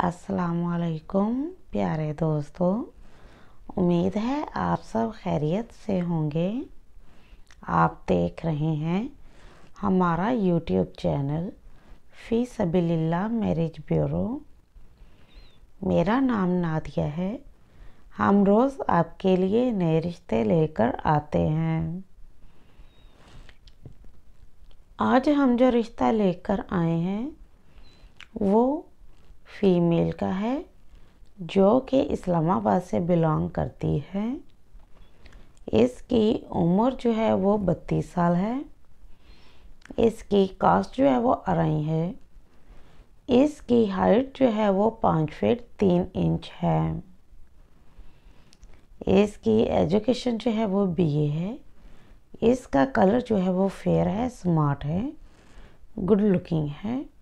असलकुम प्यारे दोस्तों। उम्मीद है आप सब खैरियत से होंगे। आप देख रहे हैं हमारा YouTube channel, Fi Sabilillah marriage bureau. मेरा नाम नादिया है। हम रोज़ आपके लिए नए रिश्ते लेकर आते हैं। आज हम जो रिश्ता लेकर आए हैं, वो फीमेल का है, जो कि इस्लामाबाद से बिलोंग करती है। इसकी उम्र जो है वो बत्तीस साल है। इसकी कास्ट जो है वो अरई है। इसकी हाइट जो है वो पाँच फीट तीन इंच है। इसकी एजुकेशन जो है वो बीए है। इसका कलर जो है वो फेयर है, स्मार्ट है, गुड लुकिंग है।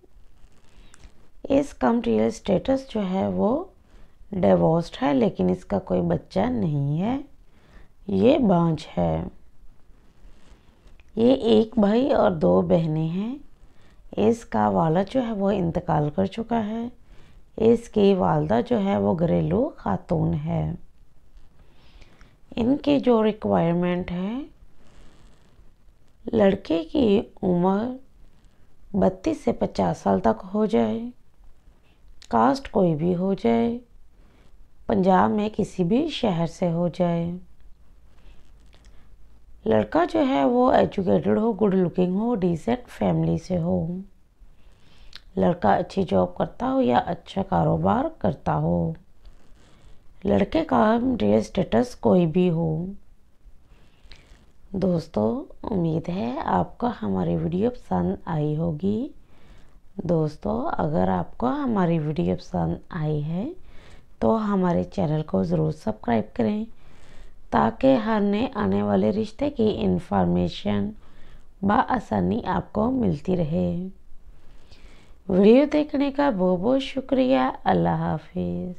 इसका मटीरियल स्टेटस जो है वो डिवोर्स्ड है, लेकिन इसका कोई बच्चा नहीं है। ये बांझ है। ये एक भाई और दो बहनें हैं। इसका वाला जो है वो इंतकाल कर चुका है। इसकी वालदा जो है वो घरेलू खातून है। इनकी जो रिक्वायरमेंट है, लड़के की उम्र बत्तीस से पचास साल तक हो जाए। कास्ट कोई भी हो जाए, पंजाब में किसी भी शहर से हो जाए। लड़का जो है वो एजुकेटेड हो, गुड लुकिंग हो डिसेंट फैमिली से हो। लड़का अच्छी जॉब करता हो या अच्छा कारोबार करता हो। लड़के का रियल स्टेटस कोई भी हो। दोस्तों, उम्मीद है आपको हमारी वीडियो पसंद आई होगी। दोस्तों, अगर आपको हमारी वीडियो पसंद आई है तो हमारे चैनल को ज़रूर सब्सक्राइब करें, ताकि हर नए आने वाले रिश्ते की इन्फॉर्मेशन बसानी आपको मिलती रहे। वीडियो देखने का बहुत बहुत शुक्रिया। अल्लाह हाफिज़।